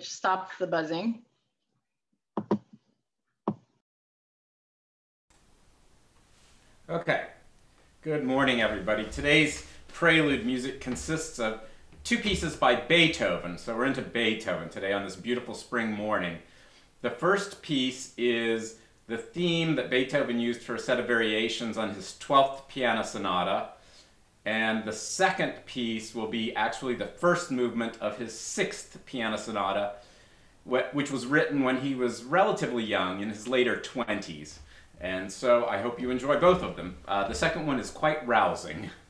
stop the buzzing. Okay. Good morning, everybody. Today's prelude music consists of two pieces by Beethoven. So we're into Beethoven today on this beautiful spring morning. The first piece is the theme that Beethoven used for a set of variations on his 12th piano sonata. And the second piece will be actually the first movement of his sixth piano sonata, which was written when he was relatively young, in his later 20s. And so I hope you enjoy both of them. Uh, the second one is quite rousing.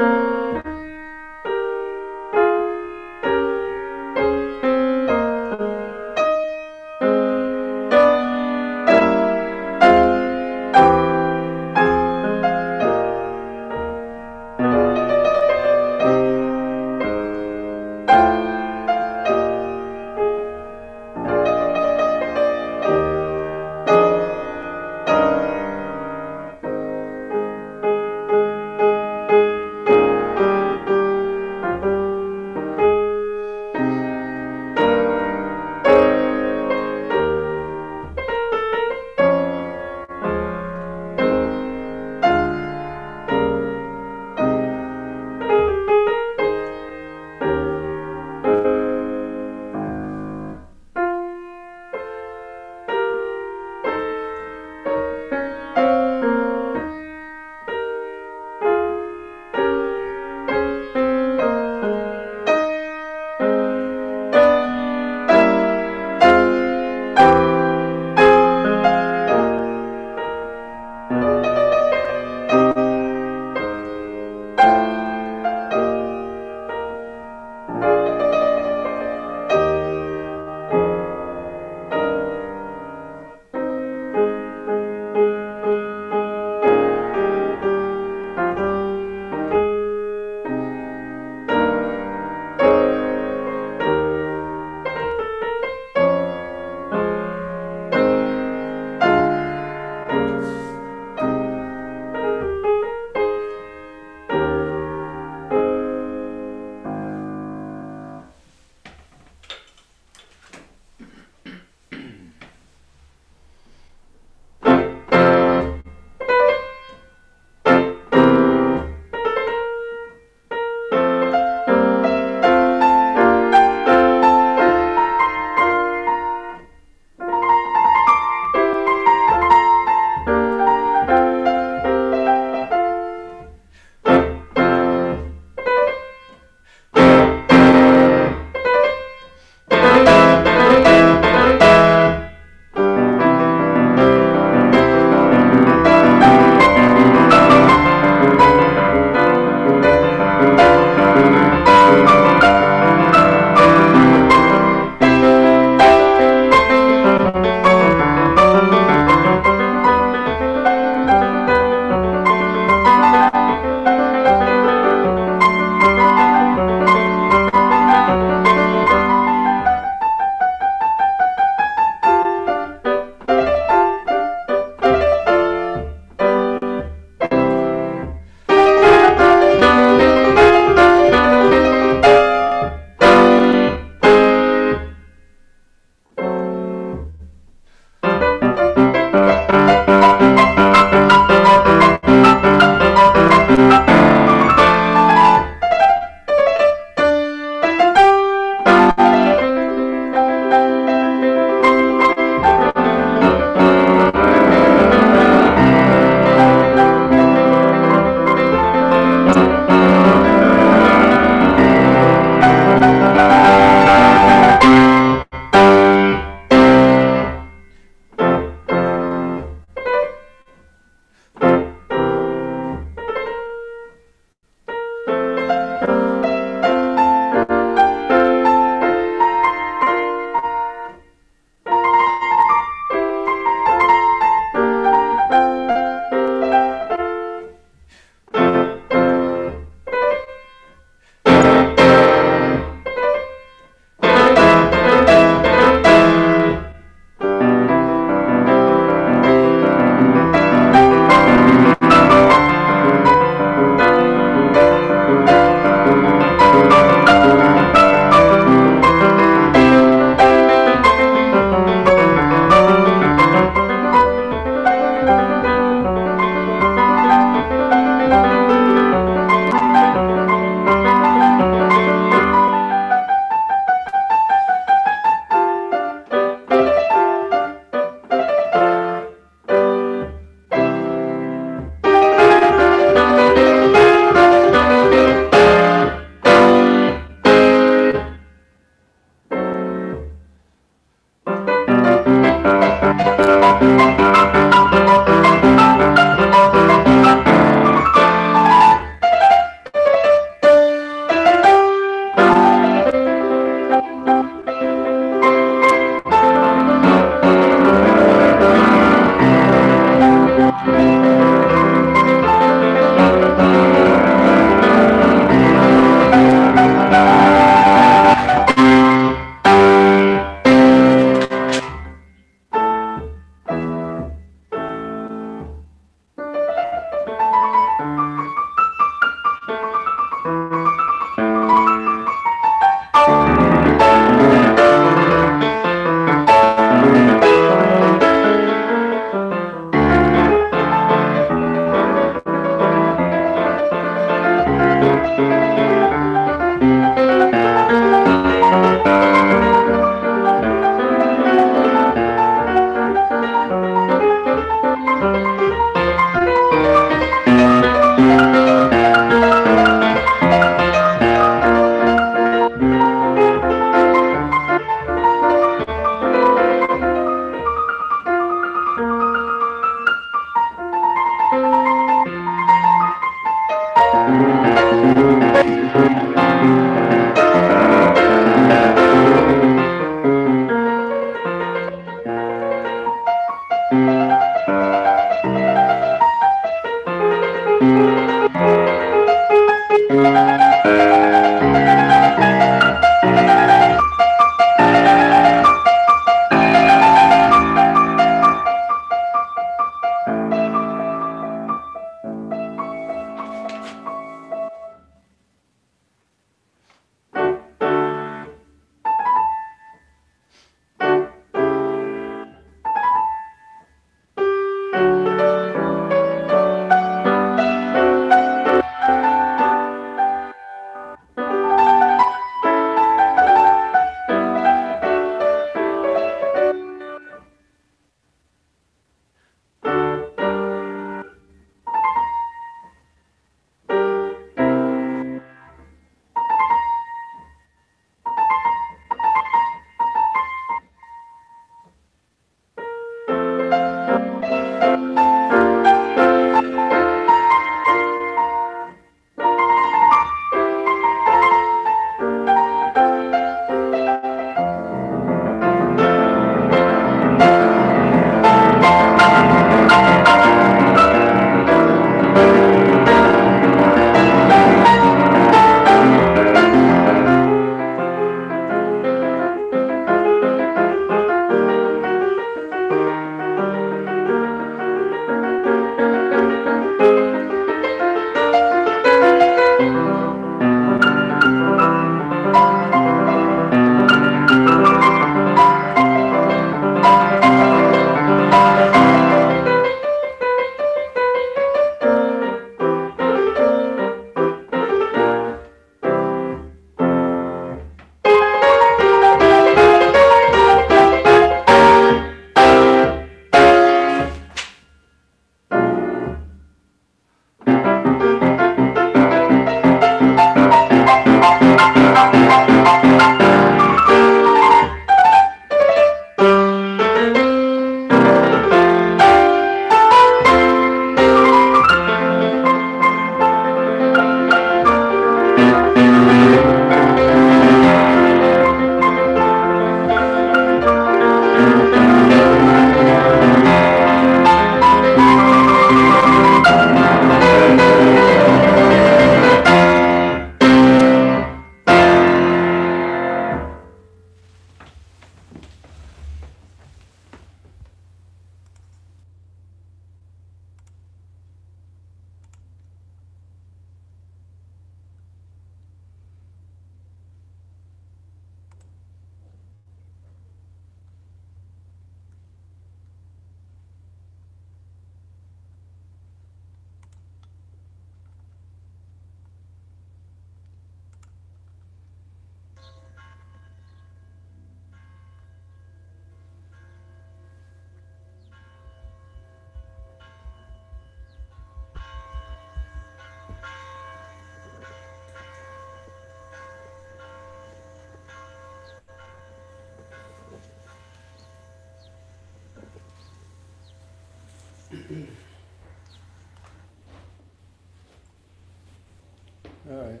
All right.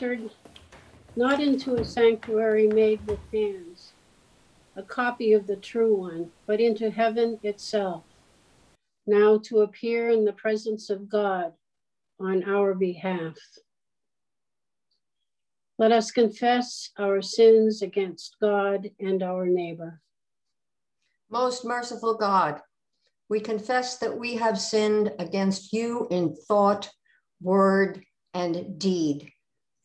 entered not into a sanctuary made with hands, a copy of the true one, but into heaven itself, now to appear in the presence of God on our behalf. Let us confess our sins against God and our neighbor. Most merciful God, we confess that we have sinned against you in thought, word, and deed,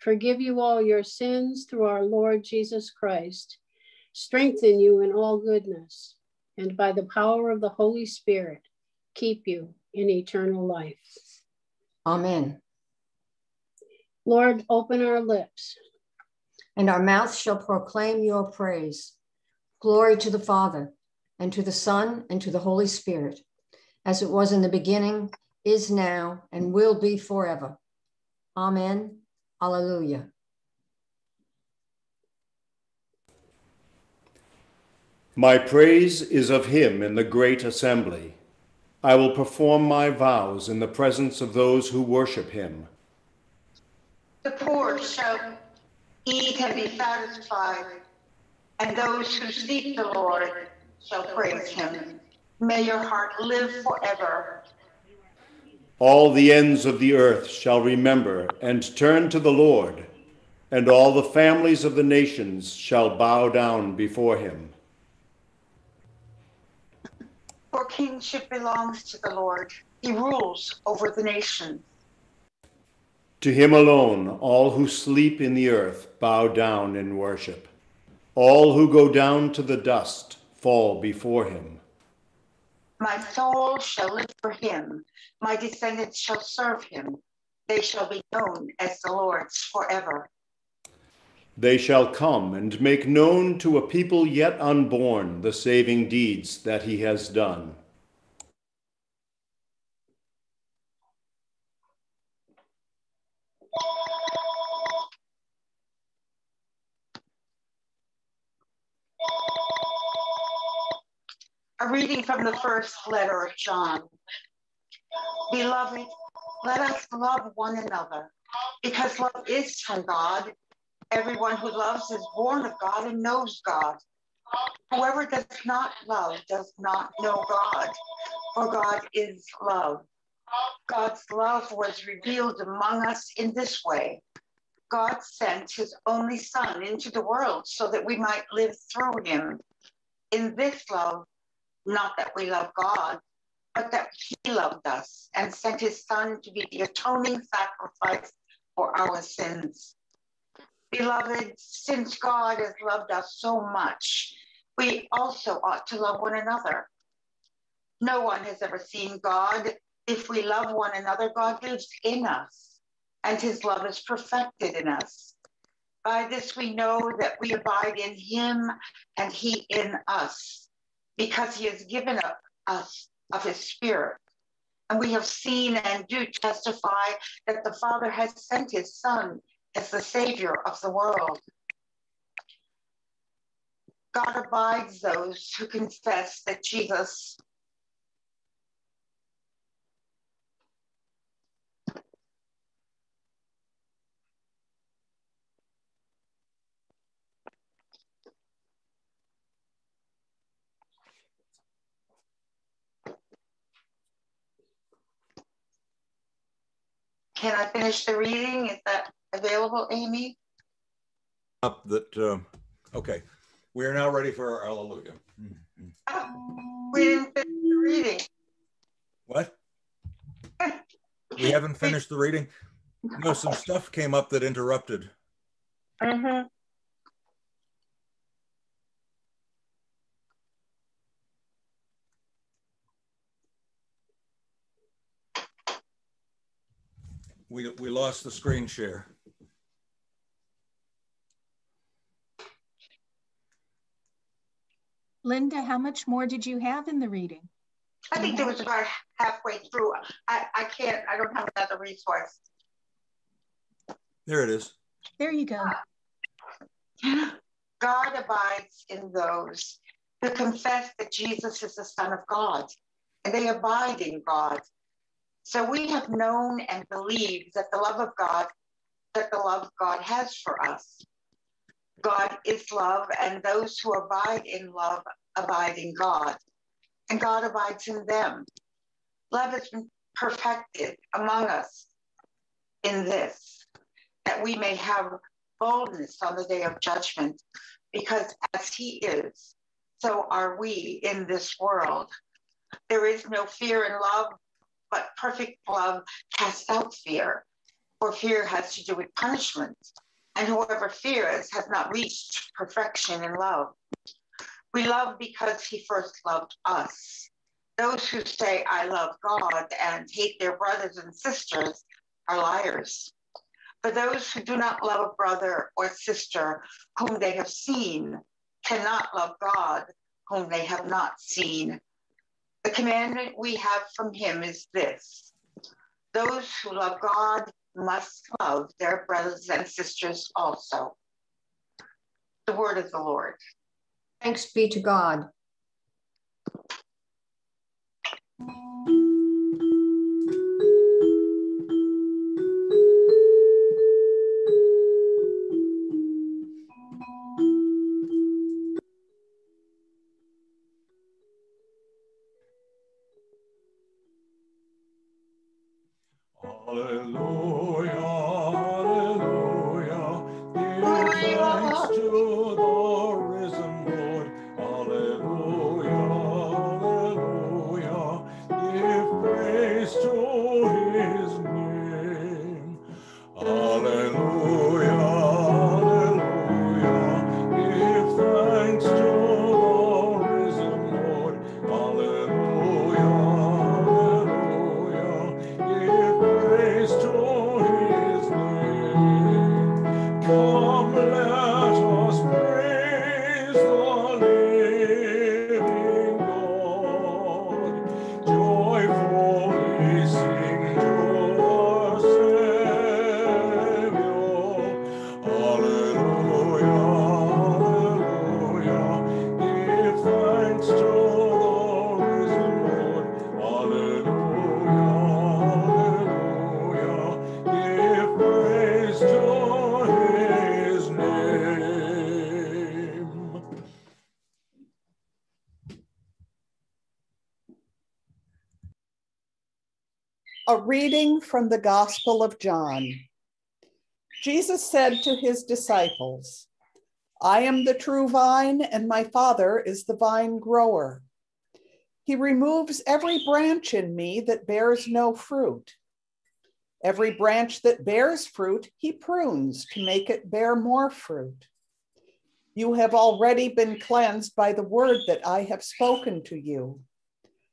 forgive you all your sins through our Lord Jesus Christ, strengthen you in all goodness, and by the power of the Holy Spirit, keep you in eternal life. Amen. Lord, open our lips. And our mouths shall proclaim your praise. Glory to the Father, and to the Son, and to the Holy Spirit, as it was in the beginning, is now, and will be forever. Amen. Alleluia. My praise is of him in the great assembly. I will perform my vows in the presence of those who worship him. The poor shall eat and be satisfied, and those who seek the Lord shall praise him. May your heart live forever. All the ends of the earth shall remember and turn to the Lord, and all the families of the nations shall bow down before him. For kingship belongs to the Lord. He rules over the nations. To him alone, all who sleep in the earth bow down in worship. All who go down to the dust fall before him. My soul shall live for him. My descendants shall serve him. They shall be known as the Lord's forever. They shall come and make known to a people yet unborn the saving deeds that he has done. A reading from the first letter of John. Beloved, let us love one another because love is from God. Everyone who loves is born of God and knows God. Whoever does not love does not know God, for God is love. God's love was revealed among us in this way. God sent his only Son into the world so that we might live through him. In this love, not that we love God, but that he loved us and sent his Son to be the atoning sacrifice for our sins. Beloved, since God has loved us so much, we also ought to love one another. No one has ever seen God. If we love one another, God lives in us, and his love is perfected in us. By this we know that we abide in him and he in us, because he has given us of his spirit. And we have seen and do testify that the Father has sent his Son as the Savior of the world. God abides those who confess that Jesus Can I finish the reading? Is that available, Amy? up that, uh, okay, we are now ready for our hallelujah. We didn't finish the reading. What? We haven't finished the reading? No, some stuff came up that interrupted. Mhm. We, we lost the screen share. Linda, how much more did you have in the reading? I think there was about halfway through. I, I can't, I don't have another resource. There it is. There you go. God abides in those who confess that Jesus is the Son of God, and they abide in God. So we have known and believed that the love of God, that the love God has for us. God is love, and those who abide in love abide in God, and God abides in them. Love has been perfected among us in this, that we may have boldness on the day of judgment, because as He is, so are we in this world. There is no fear in love, but perfect love casts out fear, for fear has to do with punishment. And whoever fears has not reached perfection in love. We love because he first loved us. Those who say, I love God and hate their brothers and sisters are liars. For those who do not love a brother or sister whom they have seen cannot love God whom they have not seen. The commandment we have from him is this those who love God must love their brothers and sisters also. The word of the Lord. Thanks be to God. Hallelujah. From the Gospel of John. Jesus said to his disciples, I am the true vine, and my Father is the vine grower. He removes every branch in me that bears no fruit. Every branch that bears fruit, he prunes to make it bear more fruit. You have already been cleansed by the word that I have spoken to you.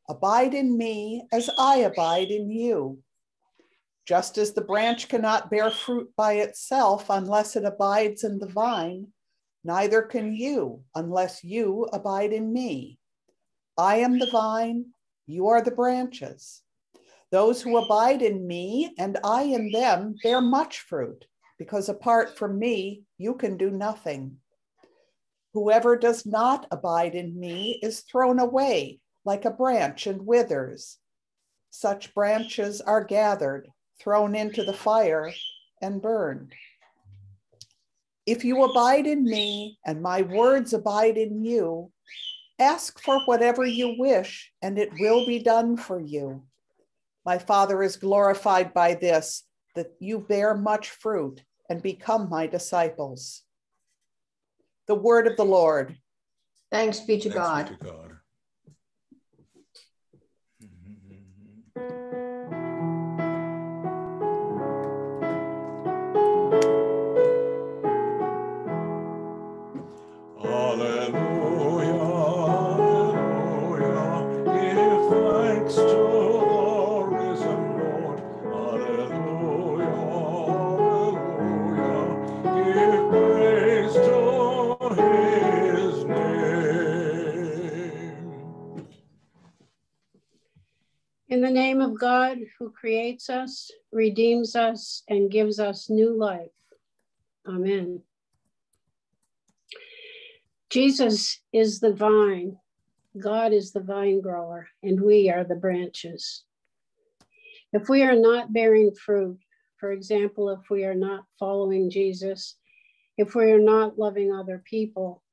Abide in me as I abide in you. Just as the branch cannot bear fruit by itself unless it abides in the vine, neither can you unless you abide in me. I am the vine, you are the branches. Those who abide in me and I in them bear much fruit, because apart from me, you can do nothing. Whoever does not abide in me is thrown away like a branch and withers. Such branches are gathered, thrown into the fire, and burned. If you abide in me and my words abide in you, ask for whatever you wish, and it will be done for you. My Father is glorified by this, that you bear much fruit and become my disciples. The word of the Lord. Thanks be to Thanks God. be to God. In the name of God, who creates us, redeems us, and gives us new life. Amen. Jesus is the vine, God is the vine grower, and we are the branches. If we are not bearing fruit, for example, if we are not following Jesus, if we are not loving other people,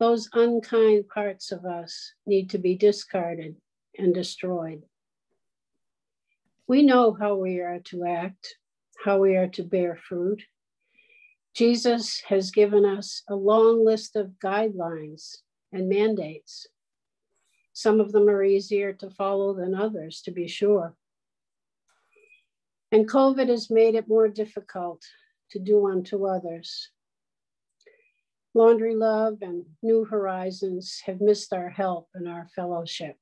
those unkind parts of us need to be discarded and destroyed. We know how we are to act, how we are to bear fruit. Jesus has given us a long list of guidelines and mandates. Some of them are easier to follow than others, to be sure. And COVID has made it more difficult to do unto others. Laundry Love and New Horizons have missed our help and our fellowship.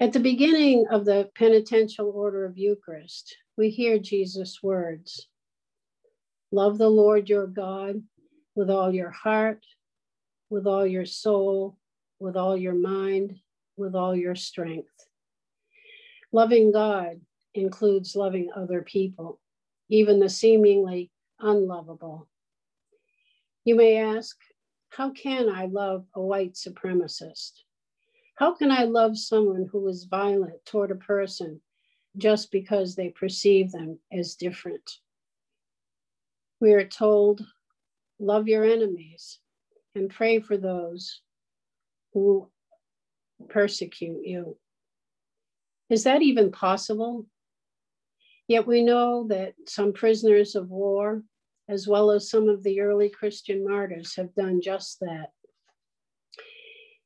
At the beginning of the penitential order of Eucharist, we hear Jesus' words Love the Lord your God with all your heart, with all your soul, with all your mind, with all your strength. Loving God includes loving other people, even the seemingly unlovable. You may ask, how can I love a white supremacist? How can I love someone who is violent toward a person just because they perceive them as different? We are told, love your enemies and pray for those who persecute you. Is that even possible? Yet we know that some prisoners of war, as well as some of the early Christian martyrs, have done just that.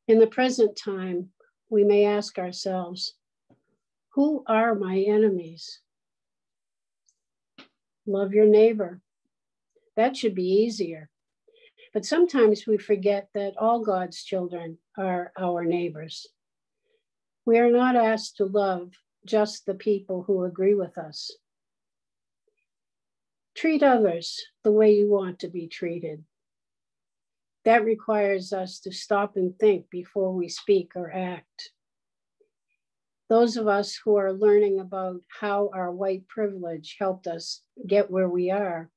In the present time, we may ask ourselves, who are my enemies? Love your neighbor. That should be easier. But sometimes we forget that all God's children are our neighbors. We are not asked to love just the people who agree with us. Treat others the way you want to be treated. That requires us to stop and think before we speak or act. Those of us who are learning about how our white privilege helped us get where we are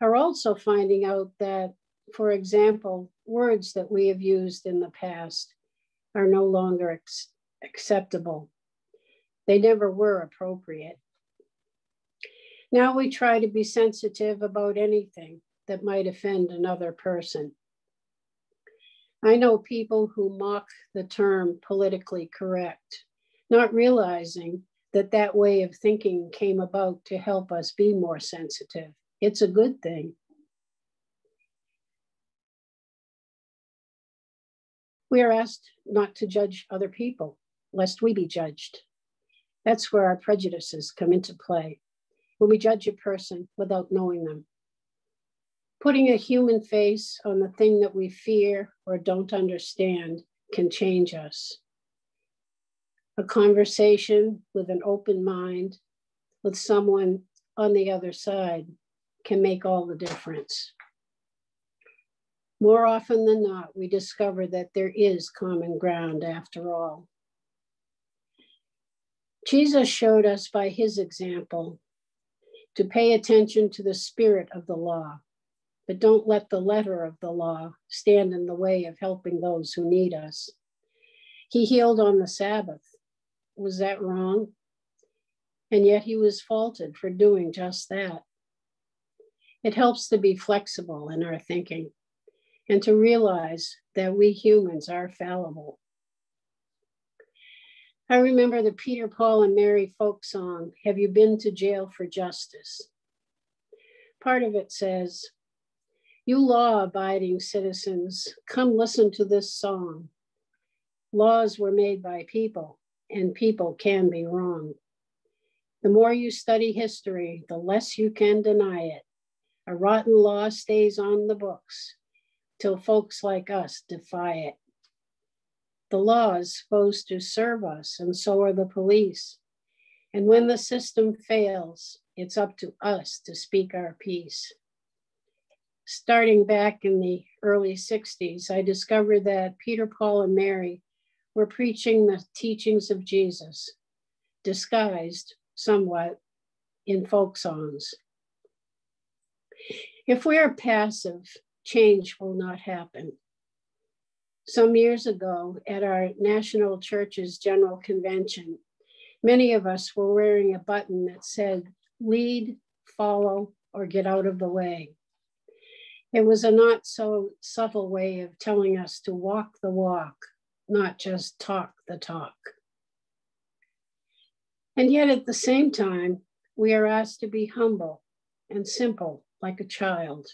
are also finding out that, for example, words that we have used in the past are no longer acceptable. They never were appropriate. Now we try to be sensitive about anything that might offend another person. I know people who mock the term politically correct, not realizing that that way of thinking came about to help us be more sensitive. It's a good thing. We are asked not to judge other people, lest we be judged. That's where our prejudices come into play, when we judge a person without knowing them. Putting a human face on the thing that we fear or don't understand can change us. A conversation with an open mind with someone on the other side can make all the difference. More often than not, we discover that there is common ground after all. Jesus showed us by his example to pay attention to the spirit of the law, but don't let the letter of the law stand in the way of helping those who need us. He healed on the Sabbath. Was that wrong? And yet he was faulted for doing just that. It helps to be flexible in our thinking and to realize that we humans are fallible. I remember the Peter, Paul, and Mary folk song, Have You Been to Jail for Justice? Part of it says, You law abiding citizens, come listen to this song. Laws were made by people, and people can be wrong. The more you study history, the less you can deny it. A rotten law stays on the books, till folks like us defy it. The law is supposed to serve us, and so are the police. And when the system fails, it's up to us to speak our piece. Starting back in the early 60s, I discovered that Peter, Paul, and Mary were preaching the teachings of Jesus, disguised somewhat in folk songs. If we are passive, change will not happen. Some years ago, at our National Church's General Convention, many of us were wearing a button that said, lead, follow, or get out of the way. It was a not so subtle way of telling us to walk the walk, not just talk the talk. And yet at the same time, we are asked to be humble and simple like a child.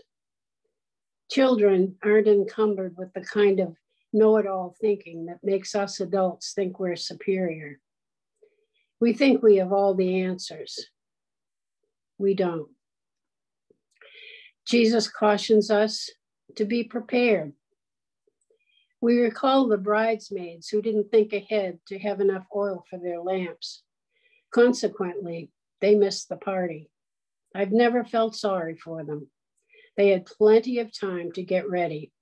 Children aren't encumbered with the kind of know it all thinking that makes us adults think we're superior. We think we have all the answers. We don't. Jesus cautions us to be prepared. We recall the bridesmaids who didn't think ahead to have enough oil for their lamps. Consequently, they missed the party. I've never felt sorry for them. They had plenty of time to get ready.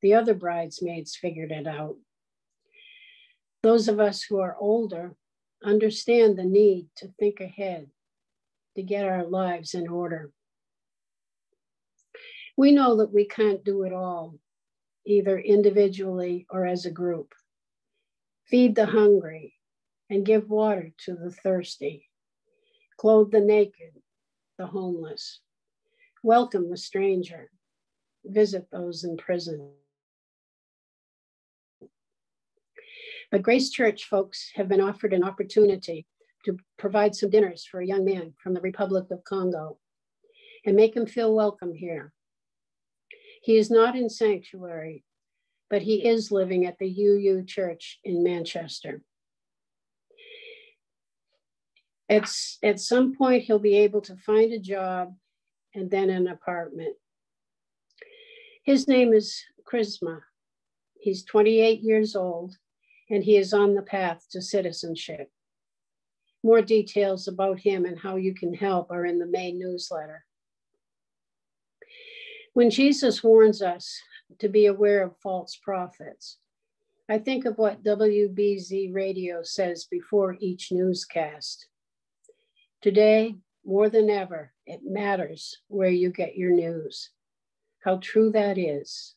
The other bridesmaids figured it out. Those of us who are older understand the need to think ahead, to get our lives in order. We know that we can't do it all, either individually or as a group. Feed the hungry and give water to the thirsty. Clothe the naked, the homeless. Welcome the stranger. Visit those in prison. But Grace Church folks have been offered an opportunity to provide some dinners for a young man from the Republic of Congo and make him feel welcome here. He is not in sanctuary, but he is living at the UU Church in Manchester. It's, at some point, he'll be able to find a job and then an apartment. His name is Chrisma. He's 28 years old and he is on the path to citizenship. More details about him and how you can help are in the May newsletter. When Jesus warns us to be aware of false prophets, I think of what WBZ radio says before each newscast. Today, more than ever, it matters where you get your news. How true that is.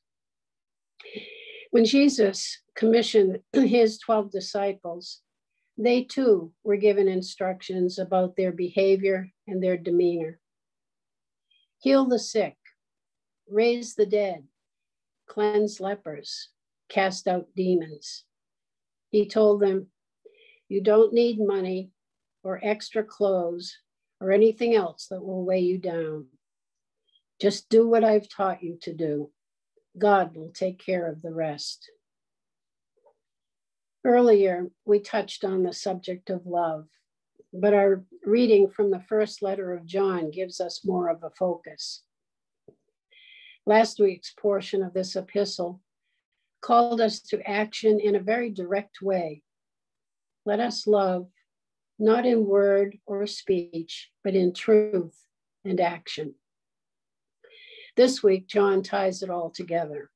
When Jesus commissioned his 12 disciples, they too were given instructions about their behavior and their demeanor. Heal the sick, raise the dead, cleanse lepers, cast out demons. He told them, You don't need money or extra clothes or anything else that will weigh you down. Just do what I've taught you to do. God will take care of the rest. Earlier, we touched on the subject of love, but our reading from the first letter of John gives us more of a focus. Last week's portion of this epistle called us to action in a very direct way. Let us love, not in word or speech, but in truth and action. This week, John ties it all together.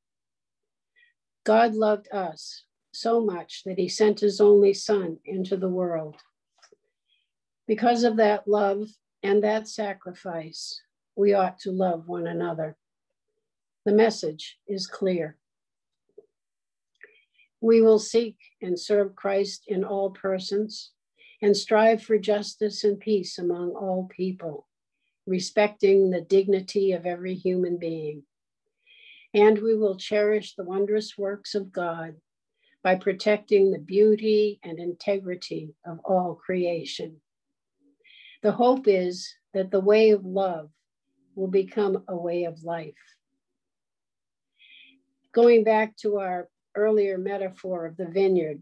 God loved us so much that he sent his only son into the world. Because of that love and that sacrifice, we ought to love one another. The message is clear. We will seek and serve Christ in all persons and strive for justice and peace among all people, respecting the dignity of every human being. And we will cherish the wondrous works of God by protecting the beauty and integrity of all creation. The hope is that the way of love will become a way of life. Going back to our earlier metaphor of the vineyard,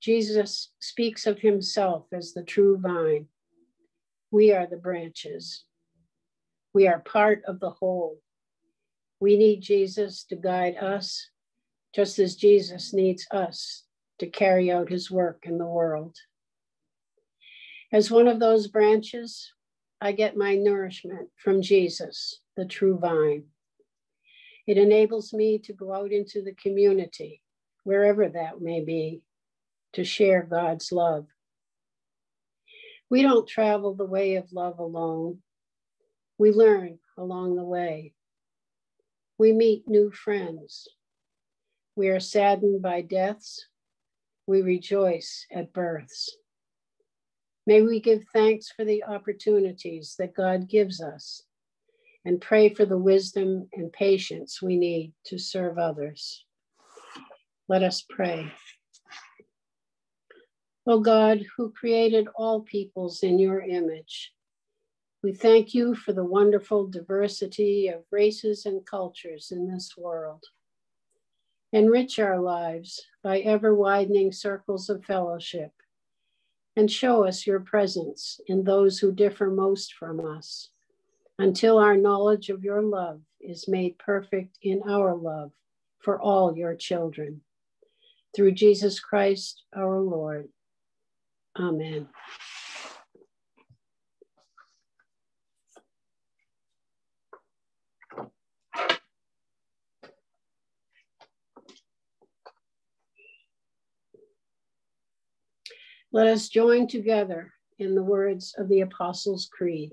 Jesus speaks of himself as the true vine. We are the branches. We are part of the whole. We need Jesus to guide us, just as Jesus needs us to carry out his work in the world. As one of those branches, I get my nourishment from Jesus, the true vine. It enables me to go out into the community, wherever that may be, to share God's love. We don't travel the way of love alone. We learn along the way. We meet new friends. We are saddened by deaths. We rejoice at births. May we give thanks for the opportunities that God gives us and pray for the wisdom and patience we need to serve others. Let us pray. O God, who created all peoples in your image, we thank you for the wonderful diversity of races and cultures in this world. Enrich our lives by ever widening circles of fellowship and show us your presence in those who differ most from us until our knowledge of your love is made perfect in our love for all your children. Through Jesus Christ our Lord. Amen. Let us join together in the words of the Apostles' Creed.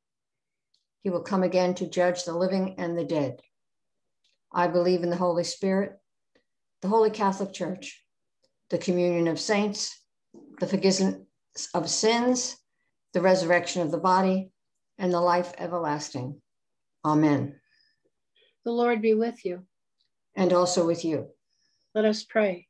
He will come again to judge the living and the dead. I believe in the Holy Spirit, the Holy Catholic Church, the communion of saints, the forgiveness of sins, the resurrection of the body, and the life everlasting. Amen. The Lord be with you. And also with you. Let us pray.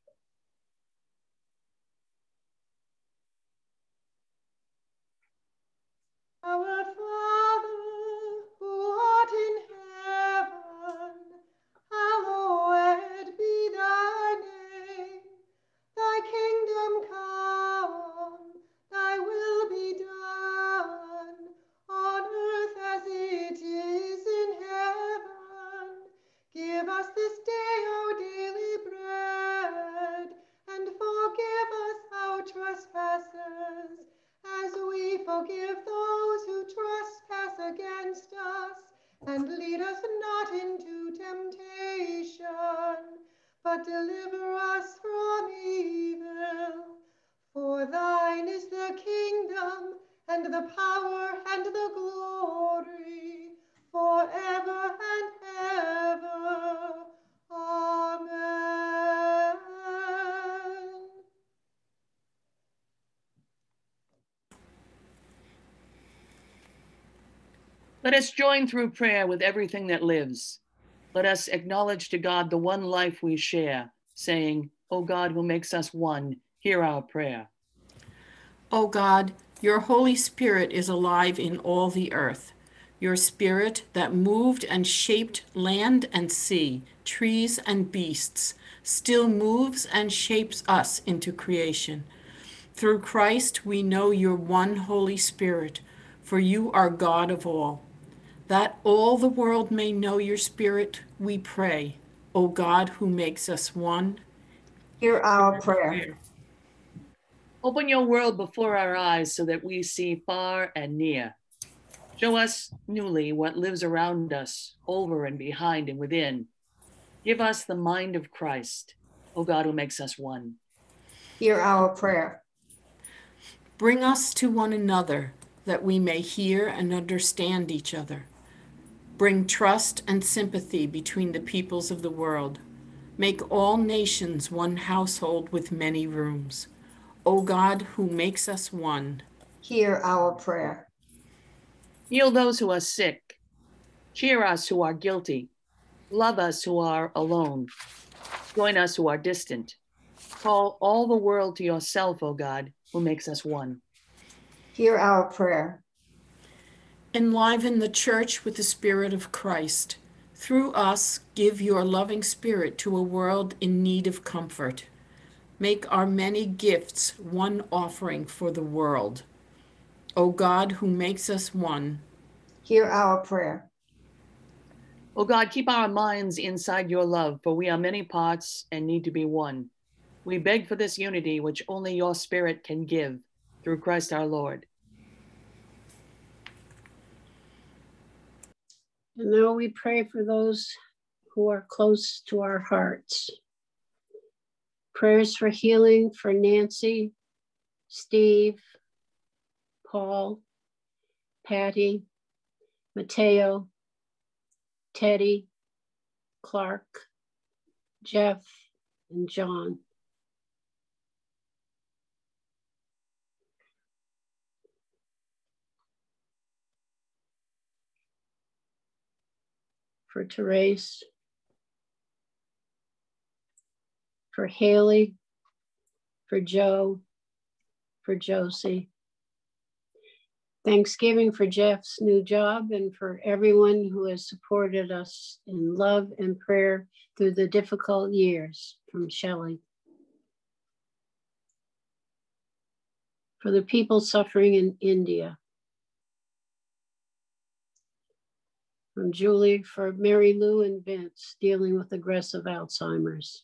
Let us join through prayer with everything that lives. Let us acknowledge to God the one life we share, saying, O God who makes us one, hear our prayer. O God, your Holy Spirit is alive in all the earth. Your Spirit that moved and shaped land and sea, trees and beasts, still moves and shapes us into creation. Through Christ, we know your one Holy Spirit, for you are God of all. That all the world may know your Spirit, we pray, O God who makes us one. Hear our prayer. Open your world before our eyes so that we see far and near. Show us newly what lives around us, over and behind and within. Give us the mind of Christ, O God who makes us one. Hear our prayer. Bring us to one another that we may hear and understand each other. Bring trust and sympathy between the peoples of the world. Make all nations one household with many rooms. O God, who makes us one, Hear our prayer. Heal those who are sick. Cheer us who are guilty. Love us who are alone. Join us who are distant. Call all the world to yourself, O God, who makes us one. Hear our prayer. Enliven the church with the Spirit of Christ. Through us, give your loving Spirit to a world in need of comfort. Make our many gifts one offering for the world. O God, who makes us one, Hear our prayer. O God, keep our minds inside your love, for we are many parts and need to be one. We beg for this unity which only your Spirit can give through Christ our Lord. And now we pray for those who are close to our hearts. Prayers for healing for Nancy, Steve, Paul, Patty, Mateo, Teddy, Clark, Jeff, and John. For Therese, for Haley, for Joe, for Josie. Thanksgiving for Jeff's new job and for everyone who has supported us in love and prayer through the difficult years from Shelley. For the people suffering in India. From Julie for Mary Lou and Vince dealing with aggressive Alzheimer's.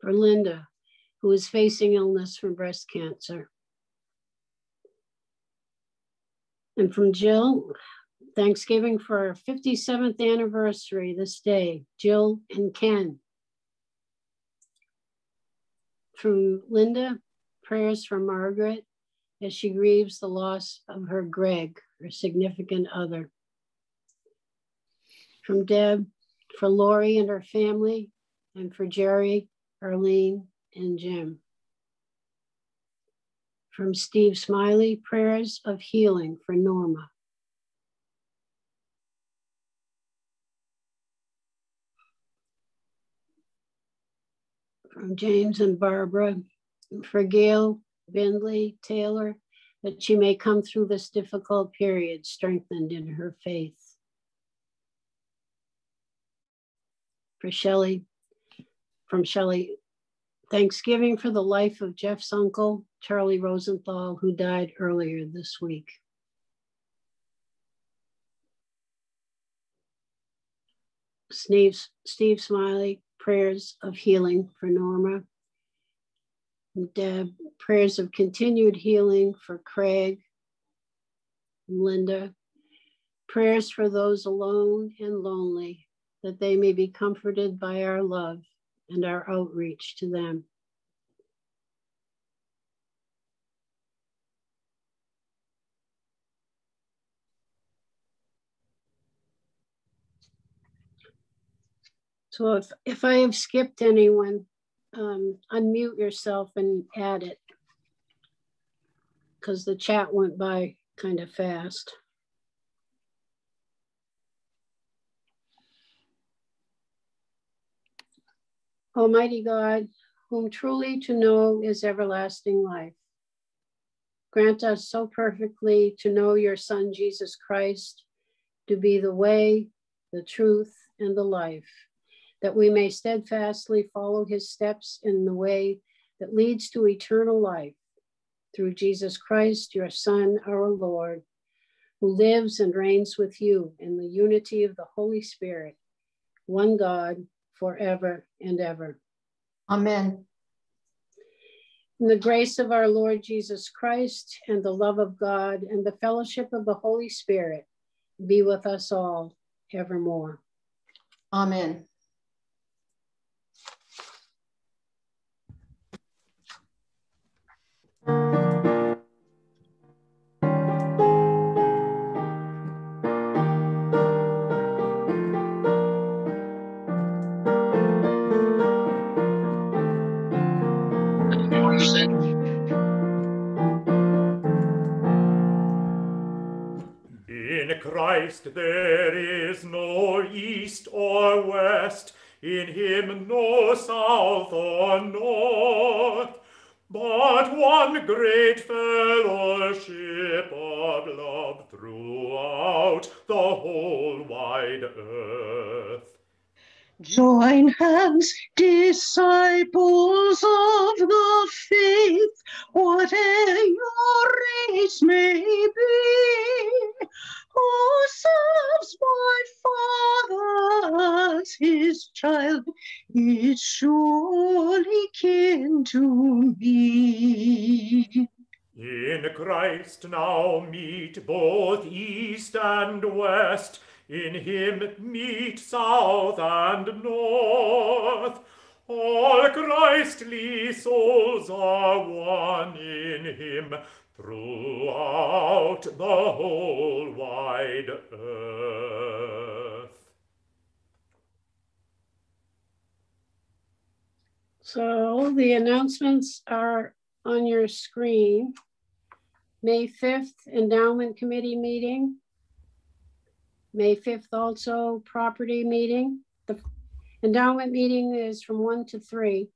for Linda, who is facing illness from breast cancer. And from Jill, Thanksgiving for our 57th anniversary this day, Jill and Ken. From Linda, prayers for Margaret as she grieves the loss of her Greg, her significant other. From Deb, for Lori and her family, and for Jerry, Arlene, and Jim. From Steve Smiley, prayers of healing for Norma. From James and Barbara, for Gail, Bindley, Taylor, that she may come through this difficult period strengthened in her faith. For Shelley, from Shelley, Thanksgiving for the life of Jeff's uncle, Charlie Rosenthal, who died earlier this week. Steve, Steve Smiley, prayers of healing for Norma. Deb, prayers of continued healing for Craig, Linda, prayers for those alone and lonely, that they may be comforted by our love and our outreach to them. So if, if I have skipped anyone, um, unmute yourself and add it. Because the chat went by kind of fast. Almighty God, whom truly to know is everlasting life, grant us so perfectly to know your Son, Jesus Christ, to be the way, the truth, and the life, that we may steadfastly follow his steps in the way that leads to eternal life through Jesus Christ, your Son, our Lord, who lives and reigns with you in the unity of the Holy Spirit, one God, forever and ever. Amen. In the grace of our Lord Jesus Christ and the love of God and the fellowship of the Holy Spirit be with us all evermore. Amen. Christ there is no east or west, in him no south or north, but one great fellowship of love throughout the whole wide earth. Join hands, disciples of the faith, whatever your race may be. Serves my Father as his child is surely kin to me. In Christ now meet both east and west, in him meet south and north. All Christly souls are one in him throughout the whole wide earth. So the announcements are on your screen. May 5th, Endowment Committee meeting. May 5th also, property meeting. The endowment meeting is from 1 to 3.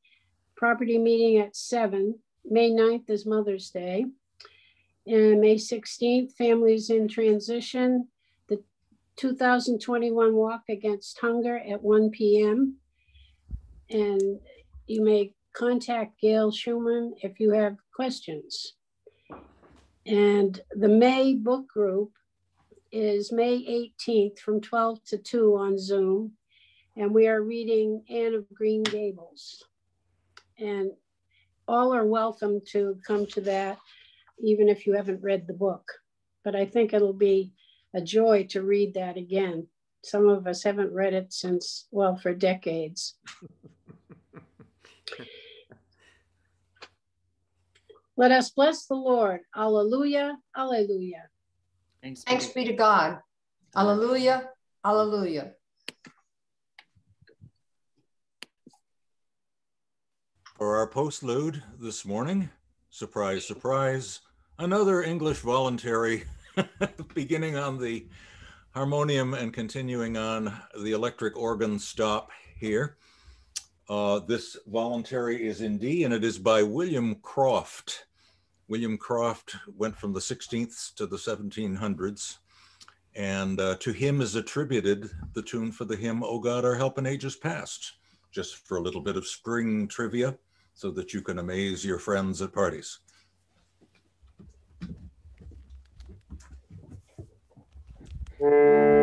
Property meeting at 7. May 9th is Mother's Day. And May 16th, Families in Transition. The 2021 Walk Against Hunger at 1 p.m. And you may contact Gail Schumann if you have questions. And the May book group is May 18th from 12 to 2 on Zoom. And we are reading Anne of Green Gables. And all are welcome to come to that, even if you haven't read the book. But I think it'll be a joy to read that again. Some of us haven't read it since, well, for decades. Let us bless the Lord. Alleluia, alleluia. Thanks. Thanks be to God. Alleluia, alleluia. For our postlude this morning, surprise, surprise, another English voluntary beginning on the harmonium and continuing on the electric organ stop here. Uh, this voluntary is in D and it is by William Croft. William Croft went from the 16th to the 1700s, and uh, to him is attributed the tune for the hymn, O God, Our Help in Ages Past, just for a little bit of spring trivia so that you can amaze your friends at parties. Música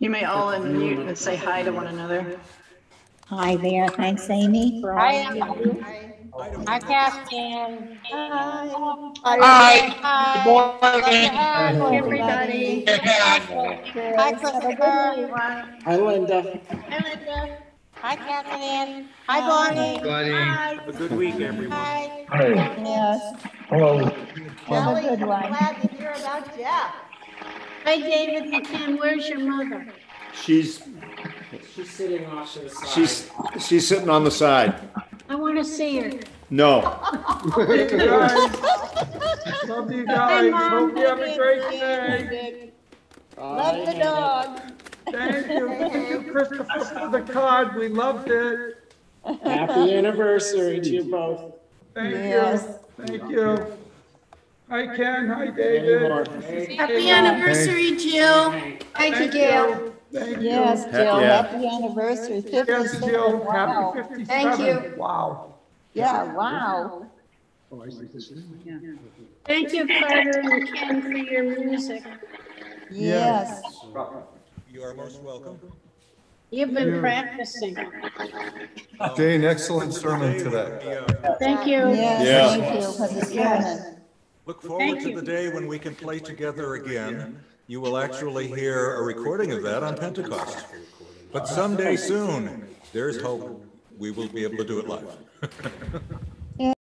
You may all unmute and say hi to one another. Hi there. Thanks, Amy. for all Hi, you Emily. do. Hi, Kathleen. Hi. Hi. Good morning. Hi, everybody. everybody. Hi, Christopher. Hi, Linda. Hi, Linda. Hi, Kathleen. Hi, Bonnie. Buddy. Hi. Have a good week, everyone. Hi. Yes. Hello. Have a good one. Glad to hear about Jeff. Hi, David McCann, where's your mother? She's She's sitting off to the side. she's she's sitting on the side. I want to see her. No. Love you guys. Love you guys. Hope you have a great day. Love the dog. Thank you. Thank you, Christopher, for the card. We loved it. Happy anniversary to you both. Thank Yes. you. Thank you. Hi, Ken. Hi, David. Happy anniversary, Jill. Thank you, Jill. Thank you. Yes, Jill, yeah. happy anniversary. Yes, 57. Jill. Wow. Happy 57. Thank you. Wow. Yeah, wow. Thank you, Carter and Ken, for your music. Yes. You are most welcome. You've been practicing. Jane, excellent sermon today. Thank you. Yes, Yeah. thank you for the sermon. Look forward to the day when we can play together again. You will actually hear a recording of that on Pentecost. But uh, someday soon, there's hope we will be able to do it live.